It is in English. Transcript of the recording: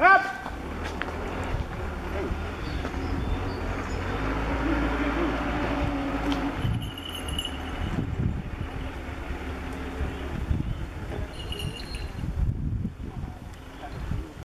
Up!